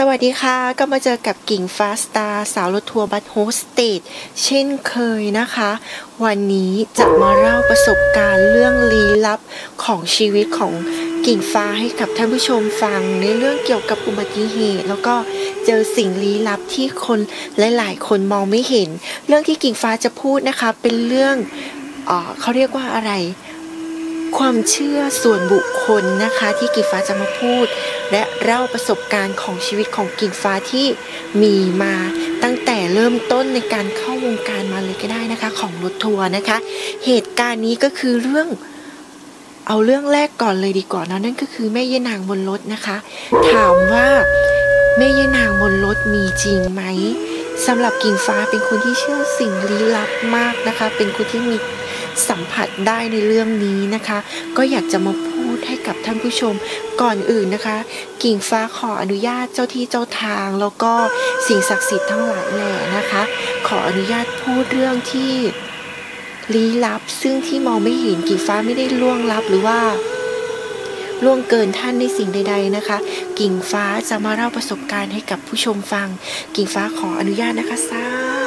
สวัสดีค่ะ ก็มาเจอกับกิ่งฟ้าสตาร์สาวรถทัวร์ bus hostess เช่นเคยนะคะ วันนี้จะมาเล่าประสบการณ์เรื่องลี้ลับของชีวิตของกิ่งฟ้าให้กับท่านผู้ชมฟังในเรื่องเกี่ยวกับอุบัติเหตุ แล้วก็เจอสิ่งลี้ลับที่คนหลาย ๆ คนมองไม่เห็น เรื่องที่กิ่งฟ้าจะพูดนะคะเป็นเรื่องเออเขาเรียกว่าอะไร ความเชื่อส่วนบุคคลนะคะที่กิ่งฟ้าจะมาพูด และเล่าประสบการณ์ของชีวิตของกิ่งฟ้าที่มีมาตั้งแต่เริ่มต้นในการเข้าวงการมาเลยก็ได้นะคะ ของรถทัวร์นะคะ เหตุการณ์นี้ก็คือเรื่องเอาเรื่องแรกก่อนเลยดีกว่านะนั่นก็คือแม่ยนางบนรถนะคะ ถามว่าแม่ยนางบนรถมีจริงไหมสำหรับกิ่งฟ้าเป็นคนที่เชื่อสิ่งลี้ลับมากนะคะ เป็นคนที่มี สัมผัสได้ในเรื่องนี้นะคะ ก็อยากจะมาพูดให้กับท่านผู้ชมก่อนอื่นนะคะ กิ่งฟ้าขออนุญาตเจ้าที่เจ้าทาง แล้วก็สิ่งศักดิ์สิทธิ์ทั้งหลายแหล่นะคะ ขออนุญาตพูดเรื่องที่ลี้ลับ ซึ่งที่มองไม่เห็นกิ่งฟ้าไม่ได้ล่วงลับหรือว่าล่วงเกินท่านในสิ่งใด ๆนะคะ กิ่งฟ้าจะมาเล่าประสบการณ์ให้กับผู้ชมฟัง กิ่งฟ้าขออนุญาตนะคะสา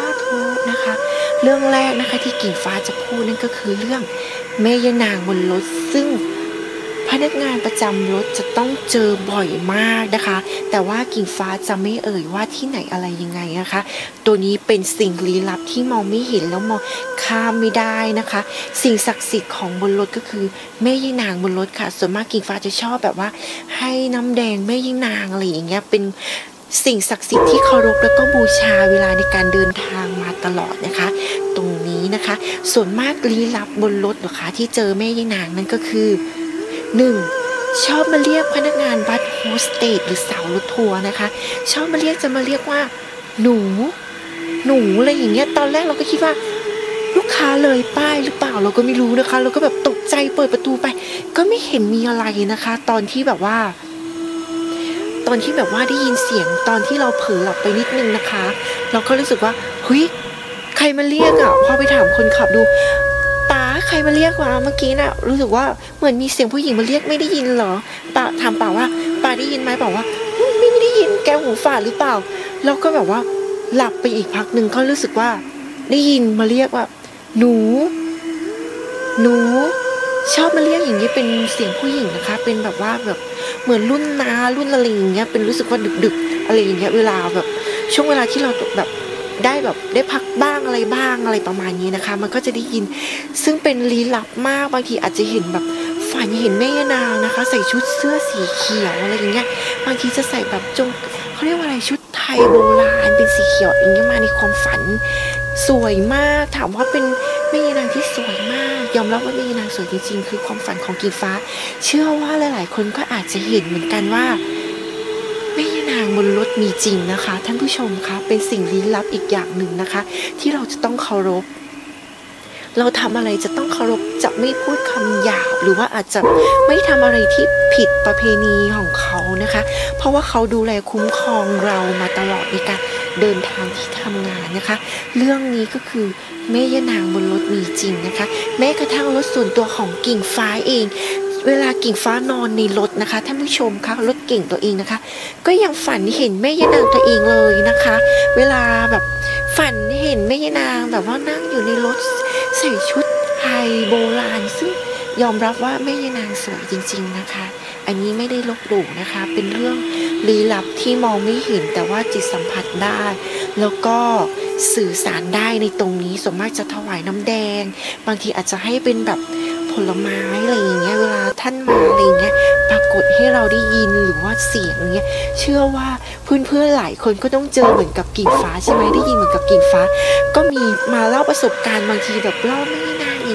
เรื่องแรกนะคะที่กิ่งฟ้าจะพูดนั่นก็คือเรื่องแม่ยานางบนรถซึ่งพนักงานประจำรถจะต้องเจอบ่อยมากนะคะ แต่ว่ากิ่งฟ้าจะไม่เอ่ยว่าที่ไหนอะไรยังไงนะคะ ตัวนี้เป็นสิ่งลี้ลับที่มองไม่เห็นแล้วมองข้ามไม่ได้นะคะ สิ่งศักดิ์สิทธิ์ของบนรถก็คือแม่ย่านางบนรถค่ะ ส่วนมากกิ่งฟ้าจะชอบแบบว่า ให้น้ำแดงแม่ย่านางอะไรอย่างเงี้ยเป็น สิ่งศักดิ์สิทธิ์ที่เคารพแล้วก็บูชาเวลาในการเดินทางมาตลอดนะคะ ตรงนี้นะคะ ส่วนมากลี้ลับบนรถเหรอคะที่เจอแม่ย่านางนั่นก็คือหนึ่งชอบมาเรียกพนักงาน bus hostess หรือสาวรถทัวร์นะคะ ชอบมาเรียกจะมาเรียกว่า หนู หนูอะไรอย่างเงี้ยตอนแรกเราก็คิดว่าลูกค้าเลยป้ายหรือเปล่าเราก็ไม่รู้นะคะ เราก็แบบตกใจเปิดประตูไป ก็ไม่เห็นมีอะไรนะคะ ตอนที่แบบว่า ตอนที่แบบว่าได้ยินเสียงตอนที่เราเผลอหลับไปนิดนึงนะคะ เราก็รู้สึกว่าเฮ้ยใครมาเรียกอะพอไปถามคนขับดูป๋าใครมาเรียกวะเมื่อกี้น่ะ รู้สึกว่าเหมือนมีเสียงผู้หญิงมาเรียกไม่ได้ยินเหรอป๋าถามป๋าว่าป๋าได้ยินไหมบอกว่าไม่ไม่ได้ยินแกหูฝาดหรือเปล่าเราก็แบบว่าหลับไปอีกพักหนึ่งก็รู้สึกว่า ได้ยินมาเรียกว่า หนู หนู ชอบมาเรียกอย่างนี้เป็นเสียงผู้หญิงนะคะ เป็นแบบว่าแบบเหมือนรุ่นนารุ่นอะไรอย่างเงี้ยเป็นรู้สึกว่าดึกๆอะไรอย่างเงี้ยเวลาแบบช่วงเวลาที่เราแบบได้แบบได้พักบ้างอะไรบ้างอะไรประมาณนี้นะคะ มันก็จะได้ยินซึ่งเป็นลี้ลับมากบางทีอาจจะเห็นแบบฝันเห็นแม่ยานางนะคะ ใส่ชุดเสื้อสีเขียวอะไรอย่างเงี้ยบางทีจะใส่แบบจงเขาเรียกว่าอะไรชุดไทยโบราณเป็นสีเขียวอย่างเงี้ยมาในความฝันสวยมากถามว่าเป็น แม่ยานางที่สวยมาก ยอมรับว่าแม่ยานางสวยจริงๆ คือความฝันของกีฟ้า เชื่อว่าหลาย ๆ คนก็อาจจะเห็นเหมือนกันว่าแม่ยานางบนรถมีจริงนะคะ ท่านผู้ชมคะ เป็นสิ่งลี้ลับอีกอย่างหนึ่งนะคะ ที่เราจะต้องเคารพเราทำอะไรจะต้องเคารพจะไม่พูดคำหยาบหรือว่าอาจจะไม่ทำอะไรที่ผิดประเพณีของเขานะคะ เพราะว่าเขาดูแลคุ้มครองเรามาตลอดในการ เดินทางที่ทำงานนะคะ เรื่องนี้ก็คือแม่ย่านางบนรถมีจริงนะคะ แม้กระทั่งรถส่วนตัวของกิ่งฟ้าเอง เวลากิ่งฟ้านอนในรถนะคะท่านผู้ชมคะรถเก่งตัวเองนะคะ ก็ยังฝันเห็นแม่ย่านางตัวเองเลยนะคะ เวลาแบบฝันเห็นแม่ย่านางแบบว่านั่งอยู่ในรถใส่ชุดไทยโบราณซึ่ง ยอมรับว่าแม่ยานางสวยจริง ๆนะคะ อันนี้ไม่ได้ลบหลู่นะคะ เป็นเรื่องลี้ลับที่มองไม่เห็นแต่ว่าจิตสัมผัสได้ แล้วก็สื่อสารได้ในตรงนี้ส่วนมากจะถวายน้ำแดง บางทีอาจจะให้เป็นแบบผลไม้อะไรอย่างเงี้ยเวลาท่านมาอะไรอย่างเงี้ยปรากฏให้เราได้ยินหรือว่าเสียงอย่างเงี้ยเชื่อว่าเพื่อนๆหลายคนก็ต้องเจอเหมือนกับกิ่งฟ้าใช่ไหมได้ยินเหมือนกับกิ่งฟ้า ก็มีมาเล่าประสบการณ์บางทีแบบเล่าไม่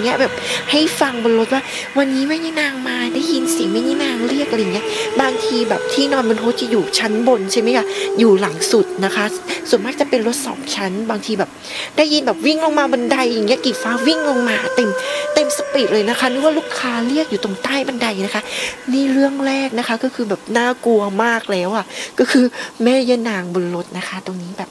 เงี้ยแบบให้ฟังบนรถว่า วันนี้แม่ยานางมาได้ยินเสียงแม่ยานางเรียกอะไรเงี้ยบางทีแบบที่นอนบนรถจะอยู่ชั้นบนใช่ไหมคะอยู่หลังสุดนะคะ ส่วนมากจะเป็นรถสองชั้น บางทีแบบ ได้ยินแบบวิ่งลงมาบันไดอย่างเงี้ยกี่ฟ้าวิ่งลงมาเต็มเต็มสปีดเลยนะคะนึกว่าลูกค้าเรียกอยู่ตรงใต้บันไดนะคะ นี่เรื่องแรกนะคะก็คือแบบน่ากลัวมากแล้วอะก็คือแม่ยานางบนรถนะคะ ตรงนี้แบบ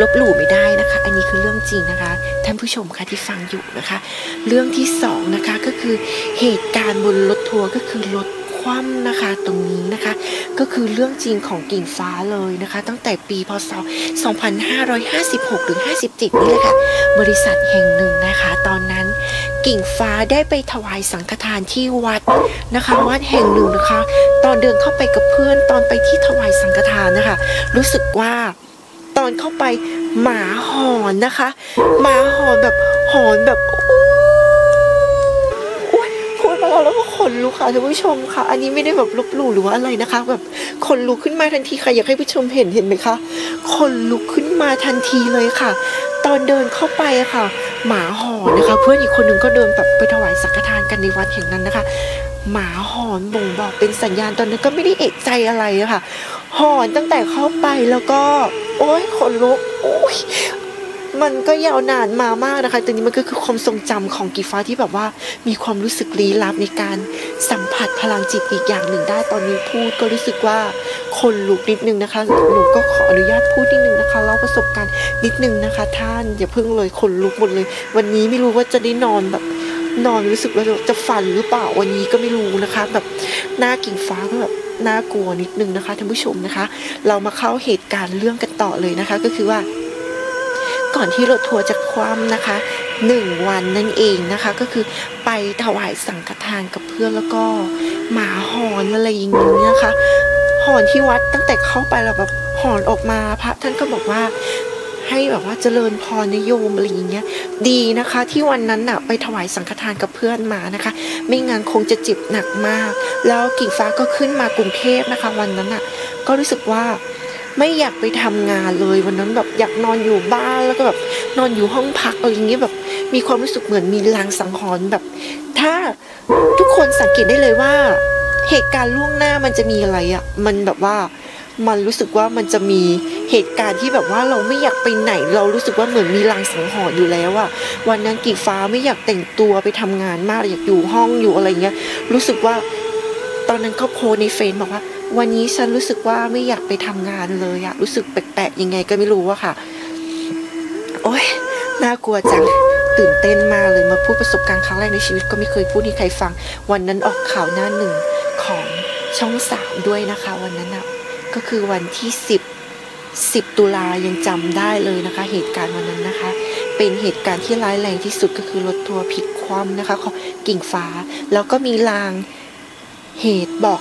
ลบหลู่ไม่ได้นะคะ อันนี้คือเรื่องจริงนะคะ ท่านผู้ชมคะที่ฟังอยู่นะคะ เรื่องที่สองนะคะก็คือเหตุการณ์บนรถทัวร์ก็คือรถคว่ำนะคะตรงนี้นะคะก็คือเรื่องจริงของกิ่งฟ้าเลยนะคะ ตั้งแต่ปีพศ 2556 หรือ 57 นี่แหละค่ะ บริษัทแห่งหนึ่งนะคะ ตอนนั้นกิ่งฟ้าได้ไปถวายสังฆทานที่วัดนะคะวัดแห่งหนึ่งนะคะ ตอนเดินเข้าไปกับเพื่อนตอนไปที่ถวายสังฆทานนะคะ รู้สึกว่า อนเข้าไปหมาหอนนะคะ หมาหอนแบบหอนแบบพูดมาแล้วแล้วก็ขนลุกค่ะท่านผู้ชมค่ะ อันนี้ไม่ได้แบบลบหลู่หรือว่าอะไรนะคะ แบบขนลุกขึ้นมาทันทีค่ะอยากให้ผู้ชมเห็นเห็นไหมคะขนลุกขึ้นมาทันทีเลยค่ะ ตอนเดินเข้าไปค่ะ หมาหอนนะคะ เพื่อนอีกคนหนึ่งก็เดินแบบไปถวายสังฆทานกันในวัดแห่งนั้นนะคะ หมาหอนบ่งบอกเป็นสัญญาณตอนนั้นก็ไม่ได้เอกใจอะไรอะค่ะ หอนตั้งแต่เข้าไปแล้วก็ โอ้ยขนลุกโอ้ยมันก็ยาวนานมามากนะคะแต่นี้มันก็คือความทรงจำของกีฟ้าที่แบบว่า มีความรู้สึกลี้ลับในการสัมผัสพลังจิตอีกอย่างหนึ่งได้ตอนนี้พูดก็รู้สึกว่าคนลุกนิดนึงนะคะหนูก็ขออนุญาตพูดนิดนึงนะคะเล่าประสบการณ์นิดนึงนะคะ ท่านอย่าเพิ่งเลยคนลุกหมดเลย วันนี้ไม่รู้ว่าจะได้นอนแบบ นอนรู้สึกว่าจะฝันหรือเปล่าวันนี้ก็ไม่รู้นะคะแบบหน้ากิ่งฟ้าก็แบบน่ากลัวนิดนึงนะคะท่านผู้ชมนะคะ เรามาเข้าเหตุการณ์เรื่องกันต่อเลยนะคะ ก็คือว่า ก่อนที่รถทัวร์จะคว่ำนะคะหนึ่งวันนั่นเองนะคะ ก็คือไปถวายสังฆทานกับเพื่อนแล้วก็หมาหอนอะไรอย่างนี้นะคะหอนที่วัดตั้งแต่เข้าไปเราแบบหอนออกมาพระท่านก็บอกว่า ให้แบบว่าเจริญพรนโยมอะไรอย่างเงี้ยดีนะคะที่วันนั้นน่ะไปถวายสังฆทานกับเพื่อนมานะคะ ไม่งั้นคงจะเจ็บหนักมาก แล้วกิ่งฟ้าก็ขึ้นมากรุงเทพนะคะ วันนั้นน่ะก็รู้สึกว่าไม่อยากไปทำงานเลยวันนั้นแบบอยากนอนอยู่บ้านแล้วก็แบบนอนอยู่ห้องพักอะไรอย่างเงี้ยแบบมีความรู้สึกเหมือนมีลางสังหรณ์แบบ ถ้าทุกคนสังเกตได้เลยว่า เหตุการณ์ล่วงหน้ามันจะมีอะไรอะ่ะมันแบบว่ามันรู้สึกว่ามันจะมี เหตุการณ์ที่แบบว่าเราไม่อยากไปไหน เรารู้สึกว่าเหมือนมีลางสังหรณ์อยู่แล้วอะวันนั้นกิ่ฟ้าไม่อยากแต่งตัวไปทำงานมากอยากอยู่ห้องอยู่อะไรเงี้ยรู้สึกว่าตอนนั้นก็โพสในเฟซบอกว่า วันนี้ฉันรู้สึกว่าไม่อยากไปทำงานเลยอะรู้สึกแปลกๆยังไงก็ไม่รู้อะค่ะ โอ้ยน่ากลัวจังตื่นเต้นมากเลยมาพูดประสบการณ์ครั้งแรกในชีวิตก็ไม่เคยพูดให้ใครฟัง วันนั้นออกข่าวหน้าหนึ่งของช่องสามด้วยนะคะ วันนั้นอะก็คือวันที่สิบ สิบตุลายังจำได้เลยนะคะ เหตุการณ์วันนั้นนะคะ เป็นเหตุการณ์ที่ร้ายแรงที่สุดก็คือรถทัวร์พลิกคว่ำนะคะของกิ่งฟ้า แล้วก็มีลางเหตุบอก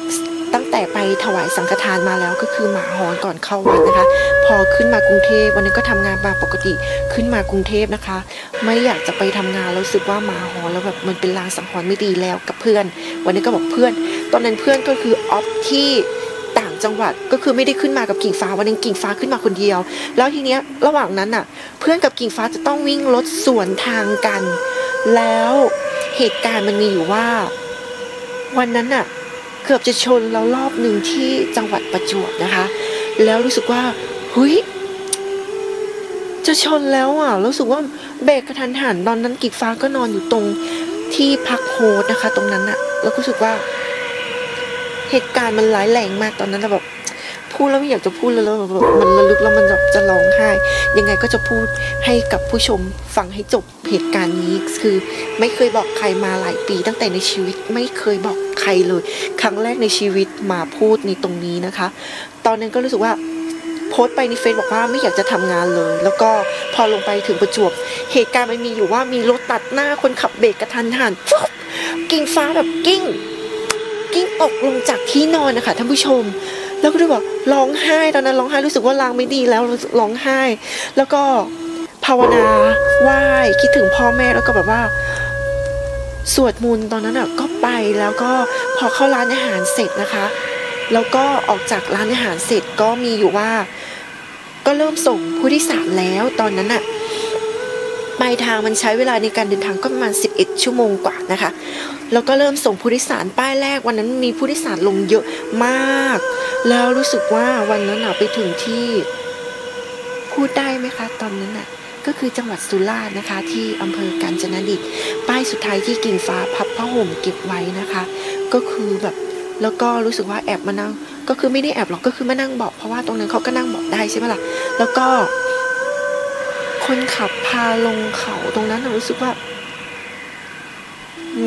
ตั้งแต่ไปถวายสังฆทานมาแล้วก็คือหมาหอนก่อนเข้าวัดนะคะ พอขึ้นมากรุงเทพวันนี้ก็ทำงานมาปกติขึ้นมากรุงเทพนะคะ ไม่อยากจะไปทำงานแล้วรู้สึกว่าหมาหอนแล้วแบบมันเป็นลางสังหรณ์ไม่ดีแล้วกับเพื่อน วันนี้ก็บอกเพื่อน ตอนนั้นเพื่อนก็คือออฟที่ จังหวัดก็คือไม่ได้ขึ้นมากับกิ่งฟ้าวันนึงกิ่งฟ้าขึ้นมาคนเดียว แล้วทีเนี้ยระหว่างนั้นอะ เพื่อนกับกิ่งฟ้าจะต้องวิ่งรถสวนทางกัน แล้วเหตุการณ์มันมีอยู่ว่า วันนั้นอะ เกือบจะชนเรารอบหนึ่งที่จังหวัดประจวบนะคะ แล้วรู้สึกว่าเฮ้ยจะชนแล้วอะรู้สึกว่าเบรกกระทันหันตอนนั้นกิ่งฟ้าก็นอนอยู่ตรงที่พักโฮสนะคะ ตรงนั้นอะแล้วก็รู้สึกว่า เหตุการณ์มันร้ายแรงมากตอนนั้นเราแบบพูดแล้วไม่อยากจะพูดแล้วแล้วแบบมันระลึกแล้วมันแบบจะร้องไห้ ยังไงก็จะพูดให้กับผู้ชมฟังให้จบเหตุการณ์นี้ คือไม่เคยบอกใครมาหลายปี ตั้งแต่ในชีวิตไม่เคยบอกใครเลย ครั้งแรกในชีวิตมาพูดในตรงนี้นะคะ ตอนนั้นก็รู้สึกว่าโพสต์ไปในเฟซบอกว่าไม่อยากจะทำงานเลย แล้วก็พอลงไปถึงประจวบ เหตุการณ์มันมีอยู่ว่ามีรถตัดหน้าคนขับเบรกกระทันหันฟุ๊บกิ่งฟ้าแบบกิ้ง กิ้งตกลงจากที่นอนนะคะท่านผู้ชม แล้วก็ด้วยบอกร้องไห้ตอนนั้นร้องไห้รู้สึกว่าลางไม่ดีแล้วร้องไห้ แล้วก็ภาวนาไหว้คิดถึงพ่อแม่แล้วก็แบบว่า สวดมนต์ตอนนั้นอะก็ไปแล้วก็พอเข้าร้านอาหารเสร็จนะคะ แล้วก็ออกจากร้านอาหารเสร็จก็มีอยู่ว่า ก็เริ่มส่งผู้โดยสารแล้วตอนนั้นอะ ปลายทางมันใช้เวลาในการเดินทางก็ประมาณ 11 ชั่วโมงกว่านะคะ แล้วก็เริ่มส่งผู้โดยสารป้ายแรก วันนั้นมีผู้โดยสารลงเยอะมาก แล้วรู้สึกว่าวันนั้นอะไปถึงที่พูดได้ไหมคะ ตอนนั้นอะก็คือจังหวัดสุราษฎร์นะคะ ที่อำเภอกาญจนดิตป้ายสุดท้ายที่กิ่งฟ้าพับผ้าห่มเก็บไว้นะคะ ก็คือแบบแล้วก็รู้สึกว่าแอบมานั่งก็คือไม่ได้แอบหรอกก็คือมานั่งเบาะเพราะว่าตรงนั้นเขาก็นั่งเบาะได้ใช่ไหมล่ะแล้วก็ คนขับพาลงเขาตรงนั้นรู้สึกว่า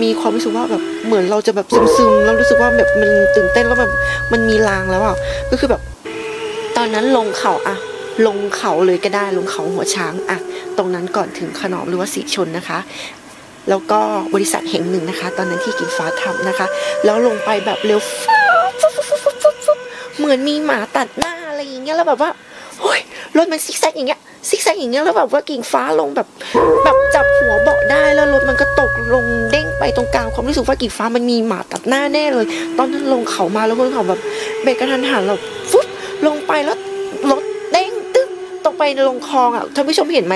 มีความรู้สึกว่าแบบเหมือนเราจะแบบซึมๆแล้วรู้สึกว่าแบบมันตื่นเต้นแล้วแบบมันมีลางแล้วอะก็คือแบบ ตอนนั้นลงเขาอะลงเขาเลยก็ได้ลงเขาหัวช้างอะตรงนั้นก่อนถึงขนอมหรือว่าสีชนนะคะ แล้วก็บริษัทแห่งหนึ่งนะคะ ตอนนั้นที่กิ่งฟ้าทำนะคะ แล้วลงไปแบบเร็วเหมือนมีหมาตัดหน้าอะไรอย่างเงี้ยแล้วแบบว่าโอ้ย รถมันซิกแซกอย่างเงี้ยซิกแซกอย่างเงี้ยแล้วแบบว่ากิ่งฟ้าลงแบบแบบจับหัวเบาะได้แล้วรถมันก็ตกลงเด้งไปตรงกลางความรู้สึกว่ากิ่งฟ้ามันมีหมาตัดหน้าแน่เลย ตอนนั้นลงเขามาแล้วก็เขาแบบเบรกกระทันหันเราฟุ๊บลงไปแล้วรถเด้งตึ๊บตกไปลงคลองอะท่านผู้ชมเห็นไหม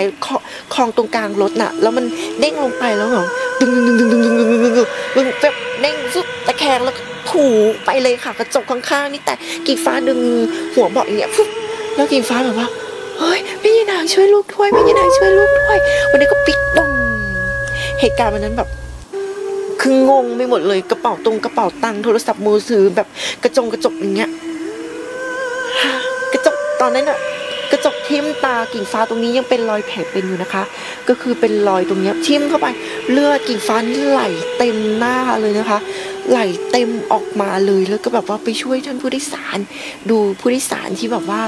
คลองตรงกลางรถน่ะ แล้วมันเด้งลงไปแล้วเหรอดึงดึงดึงดึงดึงดึงดึงดึงดึงดึงดึงแบบเด้งฟุ๊บตะแคงแล้วถูไปเลยค่ะกระจกข้างๆนี่แต่กิ่งฟ้าดึงหัวเบาะอย่างเงี้ยฟุ๊บแล้วกิ่งฟ้าแบบว่า เฮ้ยพี่ยายนางช่วยลูกด้วยพี่ยายนางช่วยลูกด้วยวันนี้ก็ปิดดงเหตุการณ์วันนั้นแบบคืองงไปหมดเลยกระเป๋าตรงกระเป๋าตังค์โทรศัพท์มือถือแบบกระจงกระจกอย่างเงี้ยกระจกตอนนั้นอะกระจกทิ่มตากิ่งฟ้าตรงนี้ยังเป็นรอยแผลเป็นอยู่นะคะ ก็คือเป็นรอยตรงนี้ทิ่มเข้าไปเลือดกิ่งฟ้านี่ไหลเต็มหน้าเลยนะคะ ไหลเต็มออกมาเลยแล้วก็แบบว่าไปช่วยท่านผู้โดยสาร ดูผู้โดยสารที่แบบว่า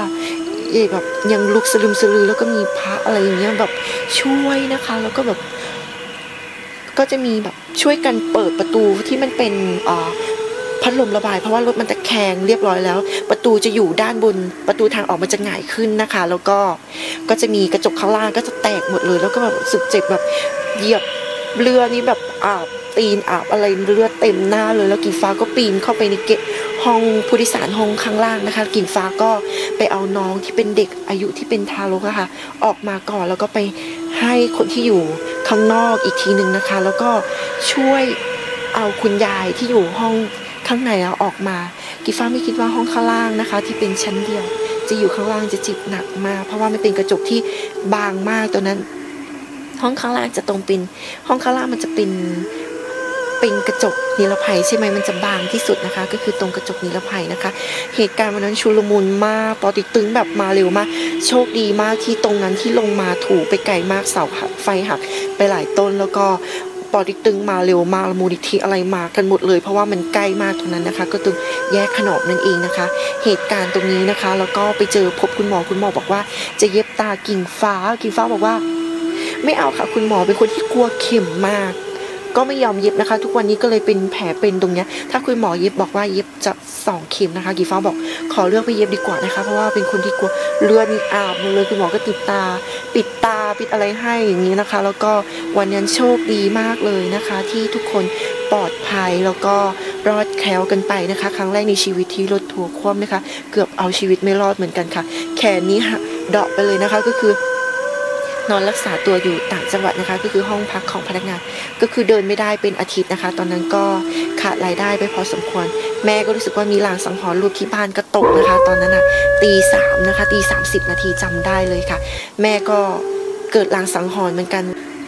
เอแบบยังลุกสลึมสลือแล้วก็มีพระอะไรอย่างเงี้ยแบบช่วยนะคะ แล้วก็แบบ ก็จะมีแบบช่วยกันเปิดประตูที่มันเป็นอ่าพัดลมระบายเพราะว่ารถมันตะแคงเรียบร้อยแล้ว ประตูจะอยู่ด้านบนประตูทางออกมันจะหง่ายขึ้นนะคะ แล้วก็ก็จะมีกระจกข้างล่างก็จะแตกหมดเลย แล้วก็แบบสึกเจ็บแบบเหยียบเรือนี่แบบอาบตีนอาบอะไรเลือดเต็มหน้าเลยแล้วกิ่งฟ้าก็ปีนเข้าไปในเกะ ห้องผู้โดยสารห้องข้างล่างนะคะกิ่งฟ้าก็ไปเอาน้องที่เป็นเด็กอายุที่เป็นทารกอะค่ะ ออกมาก่อนแล้วก็ไปให้คนที่อยู่ข้างนอกอีกทีหนึ่งนะคะ แล้วก็ช่วยเอาคุณยายที่อยู่ห้องข้างในเอาออกมา กิฟ้าไม่คิดว่าห้องข้างล่างนะคะ ที่เป็นชั้นเดียว จะอยู่ข้างล่างจะจิบหนักมากเพราะว่ามันเป็นกระจกที่บางมากตอนนั้น ห้องข้างล่างจะตรงเป็นห้องข้างล่างมันจะเป็น เป็นกระจกนิรภัยใช่ไหมมันจะบางที่สุดนะคะ ก็คือตรงกระจกนิรภัยนะคะ เหตุการณ์วันนั้นชุลมุนมากปอติตึงแบบมาเร็วมาก โชคดีมากที่ตรงนั้นที่ลงมาถูไปไกลมากเสาหักไฟหักไปหลายต้นแล้วก็ปอติตึงมาเร็วมากมูลนิธิอะไรมากันหมดเลย เพราะว่ามันใกล้มากตรงนั้นนะคะ ก็ตึงแยกขนมนั่นเองนะคะ เหตุการณ์ตรงนี้นะคะ แล้วก็ไปเจอพบคุณหมอคุณหมอบอกว่า จะเย็บตากิ่งฟ้ากิ่งฟ้าบอกว่า ไม่เอาค่ะ คุณหมอเป็นคนที่กลัวเข็มมาก ก็ไม่ยอมเย็บนะคะ ทุกวันนี้ก็เลยเป็นแผลเป็นตรงเนี้ย ถ้าคุณหมอเย็บบอกว่าเย็บจะสองเข็มนะคะกีฟ้าบอกขอเลือกไปเย็บดีกว่านะคะ เพราะว่าเป็นคนที่กลัวเลือดนี่อาบเลยคุณหมอก็ติดตา ปิดตาปิดอะไรให้อย่างนี้นะคะ แล้วก็วันนั้นโชคดีมากเลยนะคะ ที่ทุกคนปลอดภัยแล้วก็รอดแคล้วกันไปนะคะ ครั้งแรกในชีวิตที่รถทัวร์คว่ำนะคะ เกือบเอาชีวิตไม่รอดเหมือนกันค่ะ แขนนี้หักเดาะไปเลยนะคะก็คือ นอนรักษาตัวอยู่ต่างจังหวัดนะคะ ก็คือห้องพักของพนักงาน ก็คือเดินไม่ได้เป็นอาทิตย์นะคะ ตอนนั้นก็ขาดรายได้ไปพอสมควร แม่ก็รู้สึกว่ามีลางสังหรณ์ลูกที่บ้านก็ตกนะคะ ตอนนั้นอะตีสามนะคะตีสามสิบนาทีจำได้เลยค่ะ แม่ก็เกิดลางสังหรณ์เหมือนกัน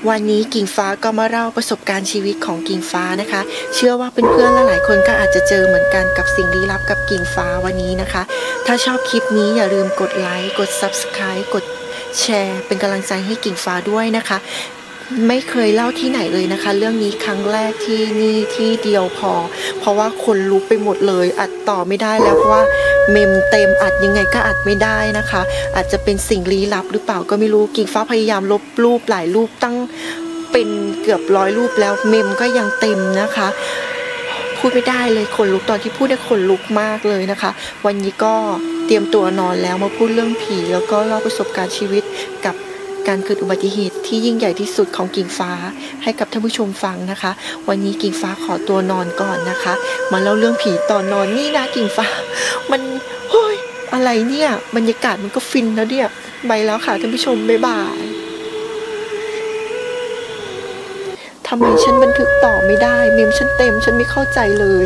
วันนี้กิ่งฟ้าก็มาเล่าประสบการณ์ชีวิตของกิ่งฟ้านะคะ เชื่อว่าเพื่อนๆหลายๆคนก็อาจจะเจอเหมือนกันกับสิ่งลี้ลับกับกิ่งฟ้าวันนี้นะคะ ถ้าชอบคลิปนี้อย่าลืมกดไลค์กด subscribe กด แชร์เป็นกำลังใจให้กิ่งฟ้าด้วยนะคะ ไม่เคยเล่าที่ไหนเลยนะคะ เรื่องนี้ครั้งแรกที่นี่ที่เดียวพอ เพราะว่าคนลุกไปหมดเลย อัดต่อไม่ได้แล้วเพราะว่าเมมเต็มอัดยังไงก็อัดไม่ได้นะคะ อาจจะเป็นสิ่งลี้ลับหรือเปล่าก็ไม่รู้กิ่งฟ้าพยายามลบรูปหลายรูปตั้งเป็นเกือบร้อยรูปแล้วเมมก็ยังเต็มนะคะ พูดไม่ได้เลยขนลุกตอนที่พูดได้ขนลุกมากเลยนะคะ วันนี้ก็เตรียมตัวนอนแล้วมาพูดเรื่องผี แล้วก็เล่าประสบการณ์ชีวิตกับการเกิดอุบัติเหตุที่ยิ่งใหญ่ที่สุดของกิ่งฟ้าให้กับท่านผู้ชมฟังนะคะ วันนี้กิ่งฟ้าขอตัวนอนก่อนนะคะ มาเล่าเรื่องผีตอนนอนนี่นะกิ่งฟ้า มันเฮ้ยอะไรเนี่ยบรรยากาศมันก็ฟินแล้วเนี่ยไปแล้วค่ะท่านผู้ชมบ๊ายบาย ทำไมฉันบันทึกต่อไม่ได้ เมมฉันเต็มฉันไม่เข้าใจเลย